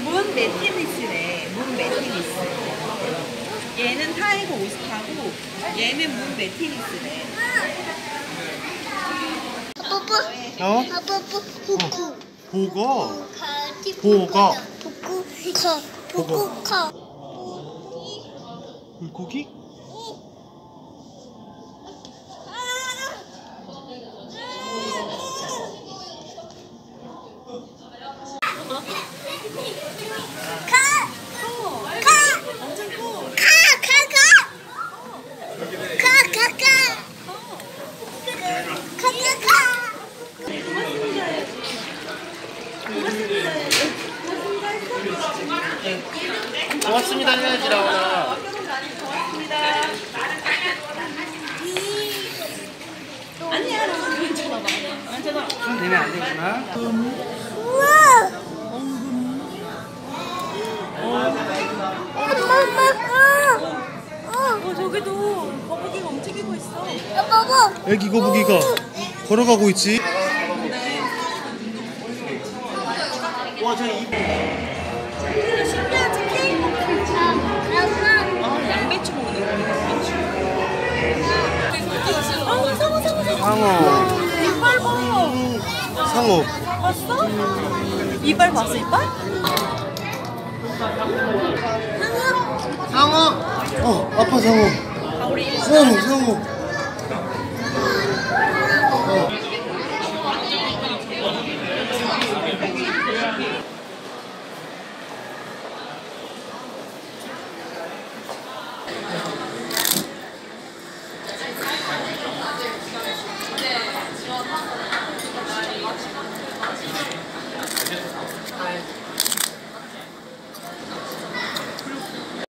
Moon Metynnis래. Moon Metynnis. 얘는 타이거 오스타고 얘는 Moon Metynnis래. 뽀뽀. 어? 아, 뽀뽀. 어. 어, 보고. 보고. 보고. 보고. 보고. 보고. 물고기? 고맙습니다 해야지 라오나 내면 안 되구나. 애기 거북이가 걸어가고 있지? 와, 저 이... 상어. 상어. 봤어? 이빨 봤어, 이빨? 상어. 어 아빠 상어. 상어 상어. 어.